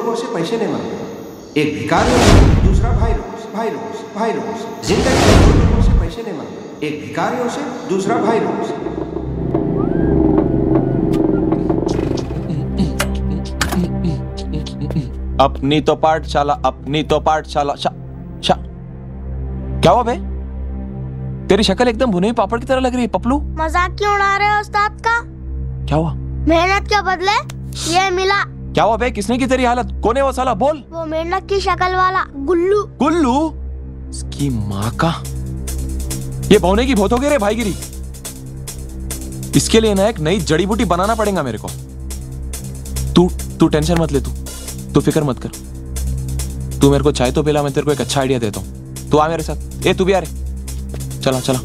लोगों से पैसे नहीं मांगते। एक भिखारी हो दूसरा भाई लोगों से भाई लोगों से भाई लोगों से ज़िंदगी में दो लोगों से पैसे नहीं मांगते। एक भिखारियों से दूसरा भाई लोगों से अपनी तो पाठशाला अपनी तो पाठशाला। शा, शा। क्या हुआ बे? तेरी शक्ल एकदम भुने पापड़ की तरह लग रही है पपलू। मज़ाक क्यों उड़ा रहे हो उस्ताद का? क्या हुआ? मेहनत के बदले? ये मिला। क्या हुआ बे किसने की तेरी हालत? कौन है वो साला? बोल। वो मेंढक की शक्ल वाला गुल्लू। गुल्लू? इसकी माँ का? ये भौने की भूत हो गई रे भाईगिरी। इसके लिए ना एक नई जड़ी बूटी बनाना पड़ेगा मेरे को। तू तू टेंशन मत ले तू। तू फ़िक्र मत कर। तू मेरे को चाय तो पिला मैं तेरे को एक अच्छा आइडिया देता हूँ। तू आ मेरे साथ। ए तू भी आ रे। चला चला।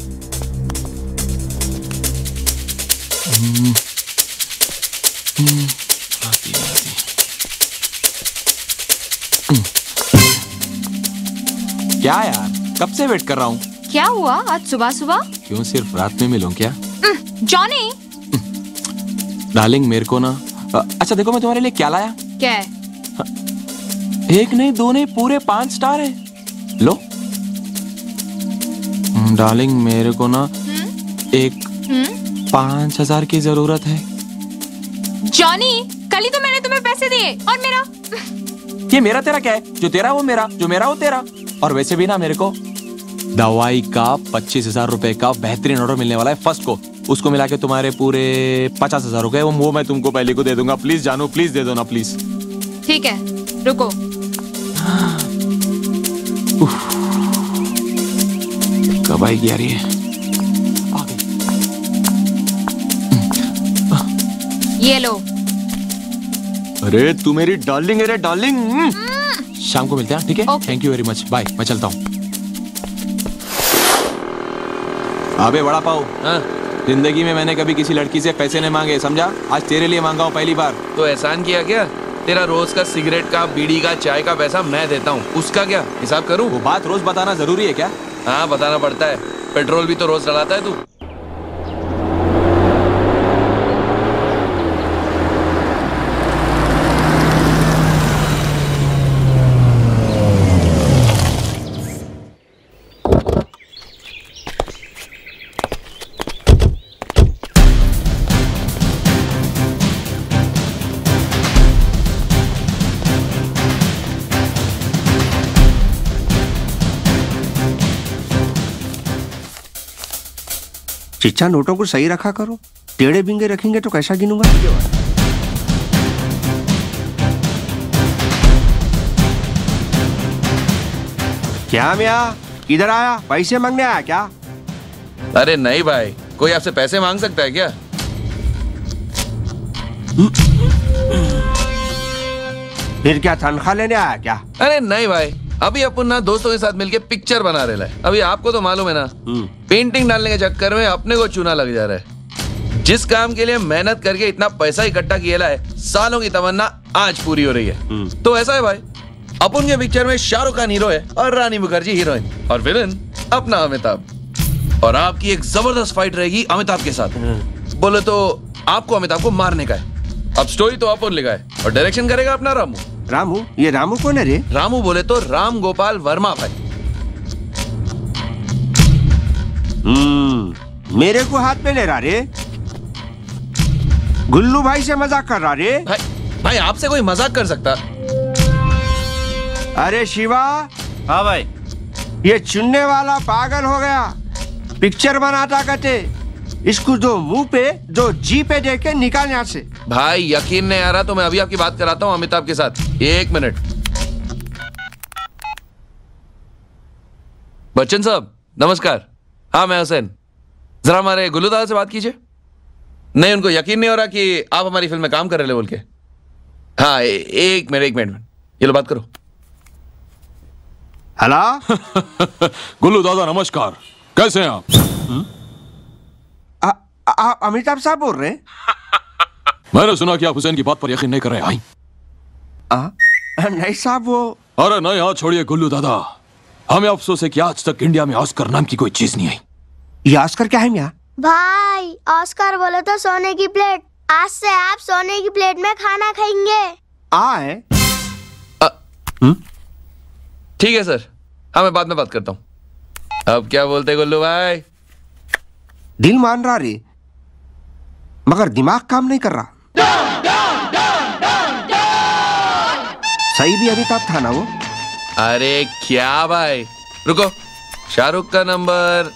क्या यार? कब से वेट कर रहा हूँ? क्या हुआ? आज सुबह सुबह? क्यों सिर्फ़ रात में मिलूं क्या? जॉनी! डार्लिंग मेरे को ना अ, अच्छा देखो मैं तुम्हारे लिए क्या लाया। क्या है? एक नहीं दो नहीं पूरे पाँच स्टार है। लो। हम्म, डार्लिंग मेरे को ना एक हम्म? पाँच हज़ार की ज़रूरत है। जॉनी कल ही तो मैंने तुम्हें पैसे दिए और मेरा ये मेरा तेरा क्या है? जो तेरा वो मेरा जो मेरा वो तेरा। और वैसे भी ना मेरे को दवाई का पच्चीस हज़ार रुपए का बेहतरीन ऑर्डर मिलने वाला है फ़र्स्ट को। उसको मिला के तुम्हारे पूरे पचास हज़ार रुपए वो वो मैं तुमको पहले को दे दूँगा। प्लीज़ जानू प्लीज़ दे दो ना प्लीज़ ठीक है रुको। कब आएगी आ गई। ये लो। अरे तू मेरी डार्लिंग है रे डार्लिंग शाम को मिलते हैं ठीक है? Thank you very much bye मैं चलता हूँ। अबे बड़ा पाओ हाँ, ज़िंदगी में मैंने कभी किसी लड़की से पैसे नहीं मांगे समझा? आज तेरे लिए मांगा हूँ पहली बार। तो एहसान किया क्या? तेरा रोज का सिगरेट का बीड़ी का चाय का पैसा मैं देता हूँ। उसका क्या? हिसाब करूँ? वो बात रोज बताना ज़रूरी है क्या? हाँ बताना पड़ता है। पेट्रोल भी तो रोज डलाता है तू। चिच्चा नोटों को सही रखा करो। टेढ़े बिंगे रखेंगे तो कैसा गिनूँगा? क्या मिया? इधर आया। पैसे मांगने आया क्या? अरे नहीं भाई कोई आपसे पैसे मांग सकता है क्या? फिर क्या तनख्वाह लेने आया क्या? अरे नहीं भाई अभी अपन ना दोस्तों के साथ मिलके पिक्चर बना रहे हैं। अभी आपको तो मालूम है ना पेंटिंग डालने के चक्कर में अपने को चूना लग जा रहा है। जिस काम के लिए मेहनत करके इतना पैसा इकट्ठा किया है सालों की तमन्ना आज पूरी हो रही है। तो ऐसा है भाई अपन के पिक्चर में शाहरुख खान हीरो है और रानी मुखर्जी हीरोइन और विलन अपना अमिताभ। और आपकी एक ज़बरदस्त फाइट रहेगी अमिताभ के साथ। बोले तो आपको अमिताभ को मारने का है। अब स्टोरी तो अपन लिखा है और डायरेक्शन करेगा अपना रामू। रामू ये रामू कौन है रे? रामू बोले तो राम गोपाल वर्मा भाई। हम्म मेरे को हाथ में ले रहा रे। गुल्लू भाई से मज़ाक कर रहा रे। भाई भाई आपसे कोई मज़ाक कर सकता? अरे शिवा। हाँ भाई। ये चुनने वाला पागल हो गया। पिक्चर बनाता कहते। इसको जो मुँह पे जो जी पे देख के निकाल यहाँ से। भाई यकीन नहीं आ रहा तो मैं अभी आपकी बात कराता हूँ अमिताभ के साथ। एक मिनट। बच्चन साहब नमस्कार। हाँ मैं हुसैन। जरा हमारे गुल्लू दादा से बात कीजिए। नहीं उनको यकीन नहीं हो रहा कि आप हमारी फ़िल्म में काम कर रहे हो बोल के। हाँ ए, एक मिनट एक मिनट। ये लो बात करो। हेलो? गुल्लू दादा नमस्कार। कैसे हैं आप? आ- आ- अमिताभ साहब बोल रहे हैं। मैंने सुना कि आप हुसैन की बात पर यकीन नहीं कर रहे आई। आ, नहीं साहब वो अरे नहीं हाँ छोड़िए गुल्लू दादा। हमें अफसोस है कि आज तक इंडिया में ऑस्कर नाम की कोई चीज़ नहीं आई। ये ऑस्कर क्या है मियाँ? भाई ऑस्कर बोले तो सोने की प्लेट। आज से आप सोने की प्लेट में खाना खाएँगे। आए। ठीक है सर। हाँ मैं बाद में बात करता हूँ। अब क्या बोलते गुल्लू भाई? दिल मान रहा रे। मगर दिमाग काम नहीं कर रहा। सही भी अमिताभ था ना वो? अरे क्या भाई? रुको। शाहरुख का number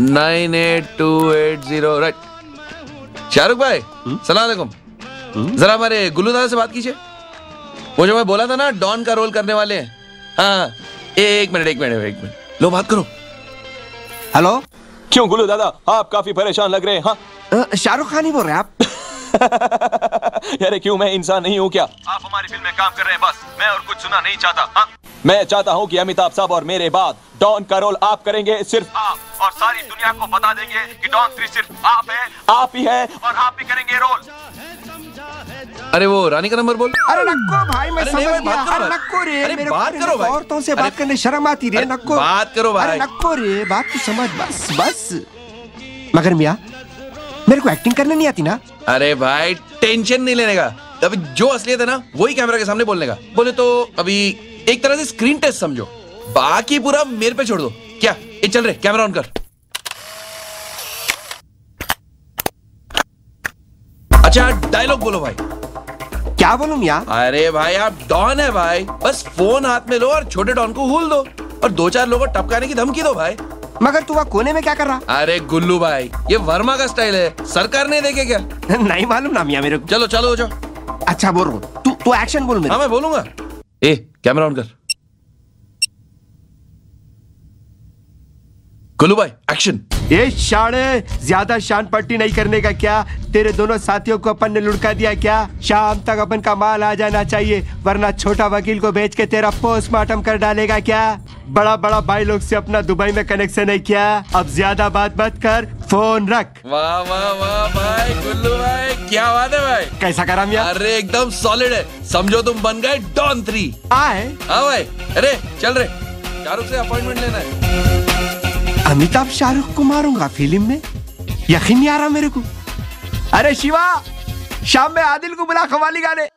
nine eight two eight zero. Right Shahrukh भाई सलाम जरा हमारे गुल्लू दादा से बात कीजिए। वो जो मैं बोला था ना डॉन का रोल करने वाले हैं। हाँ एक मिनट एक मिनट एक मिनट। लो बात करो। हेलो? क्यों गुल्लू दादा? आप काफ़ी परेशान लग रहे हैं हाँ? शाहरुख खान ही बोल रहे हैं आप। अरे क्यों मैं इंसान नहीं हूँ क्या? आप हमारी फ़िल्म में काम कर रहे हैं बस। मैं और कुछ सुना नहीं चाहता हाँ? मैं चाहता हूँ कि अमिताभ साहब और मेरे बाद डॉन का रोल आप करेंगे सिर्फ़ आप और सारी दुनिया को बता देंगे कि डॉन थ्री सिर्फ़ आप है। आप ही है। और आप ही करेंगे रोल। अरे वो रानी का नंबर बोल अरे नक्को भाई मैं समझ गया। बात करो। अरे नक्को रे अरे मेरे बात करो भाई। औरतों से बात करने शर्म आती रे नक्को। बात करो भाई। अरे नक्को रे बात तो समझ बस बस। मगर मियाँ मेरे को एक्टिंग करने नहीं आती ना। अरे भाई टेंशन नहीं लेने का। अभी जो असलियत है ना वही कैमरा के सामने बोलने का। बोले तो अभी एक तरह से स्क्रीन टेस्ट समझो। बाकी पूरा मेरे पे छोड़ दो। क्या? ये चल रहे कैमरा ऑन कर। अच्छा डायलॉग बोलो भाई। क्या बोलूँ मियाँ अरे भाई आप डॉन है भाई। बस फ़ोन हाथ में लो और छोटे डॉन को हुल दो। और दो चार लोगों को टपकाने की धमकी दो भाई। मगर तू वहाँ कोने में क्या कर रहा? अरे गुल्लू भाई ये वर्मा का स्टाइल है। सरकार ने देखे क्या? नहीं मालूम ना मिया मेरे को। चलो चलो हो जाओ। अच्छा बोल रहा हूँ तू तू एक्शन बोल मेरे हाँ मैं बोलूँगा। ए कैमरा ऑन कर। गुल्लू भाई एक्शन ये शाणे ज़्यादा शान पट्टी नहीं करने का क्या? तेरे दोनों साथियों को अपन ने लुढ़का दिया क्या? शाम तक अपन का माल आ जाना चाहिए वरना छोटा वकील को भेज के तेरा पोस्टमार्टम कर डालेगा क्या? बड़ा बड़ा भाई लोग से अपना दुबई में कनेक्शन है क्या? अब ज़्यादा बात मत कर फ़ोन रख। वाह वाह वाह भाई गुल्लू भाई क्या बात है भाई? कैसा करा मियाँ? अरे एकदम सॉलिड है। समझो तुम बन गए डॉन थ्री आए हाँ। भाई। अरे चल रहे शाहरुख से अपॉइंटमेंट लेना है। अमिताभ शाहरुख को मारूँगा फ़िल्म में? यकीन नहीं आ रहा मेरे को। अरे शिवा, शाम में आदिल को बुला खवाली गाने।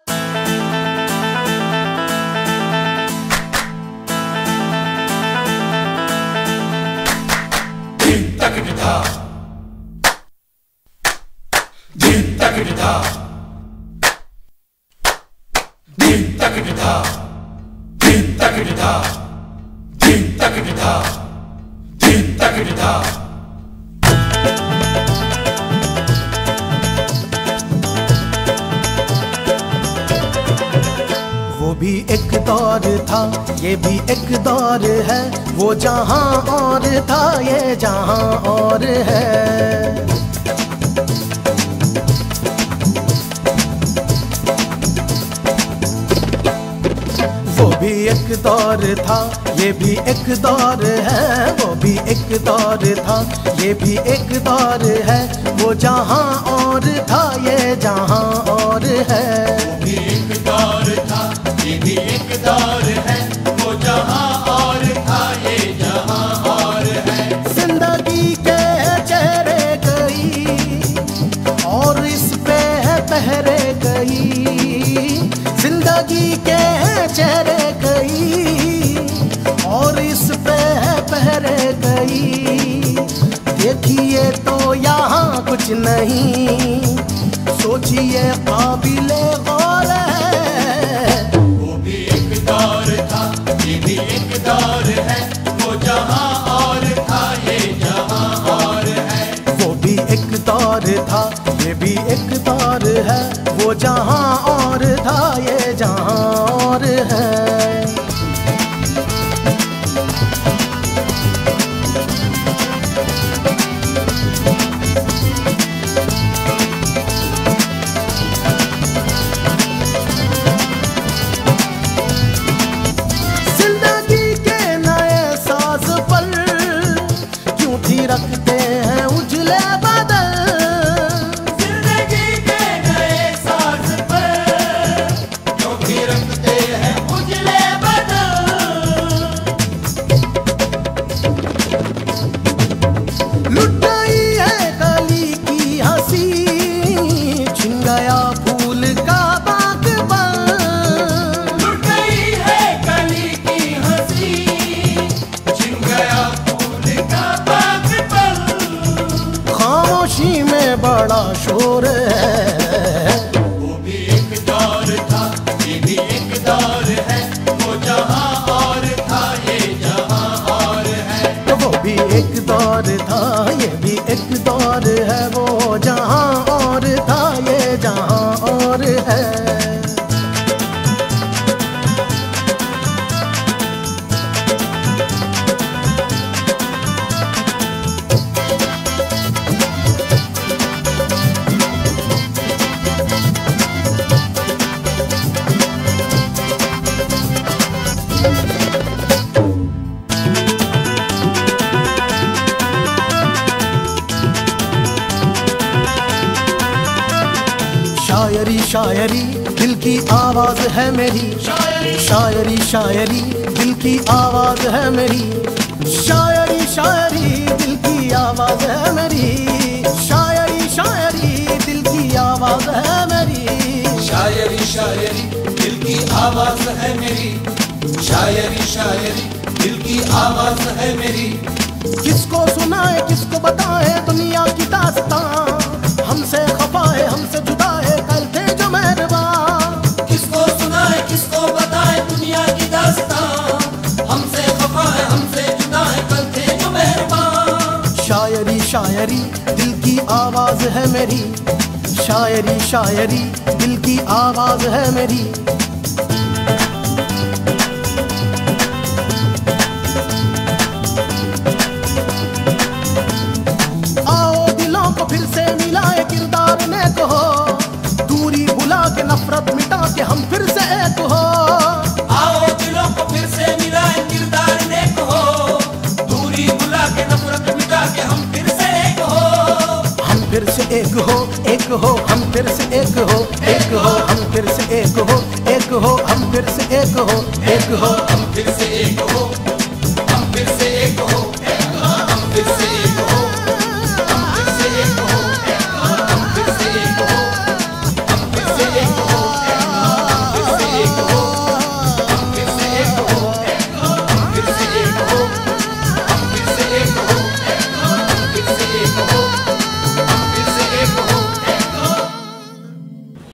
वो भी एक दौर था, ये भी एक दौर है। वो जहाँ और था, ये जहाँ और है। वो भी एक दौर था, ये भी एक दौर है। वो भी एक दौर था ये भी एक दौर है। वो जहाँ और था ये जहाँ और है। ज़िंदगी के चेहरे गई और इस पे है पहरे गई। ज़िंदगी के चेहरे गई कुछ नहीं। सोचिए काबिले गौर है। वो भी एक दौर था ये भी एक दौर है। वो जहाँ शायरी दिल की आवाज़ है मेरी। शायरी। शायरी दिल की आवाज़ है मेरी। शायरी शायरी दिल की आवाज़ है मेरी। शायरी शायरी दिल की आवाज़ है मेरी। शायरी शायरी दिल की आवाज़ है मेरी। शायरी शायरी दिल की आवाज़ है मेरी। किसको सुनाए किसको बताए दुनिया की दास्तां शायरी दिल की आवाज़ है मेरी। शायरी शायरी दिल की आवाज़ है मेरी। हो, हम फिर से एक हो एक हो, हम फिर से एक हो एक हो, हम फिर से एक हो एक हो, हम फिर से एक हो।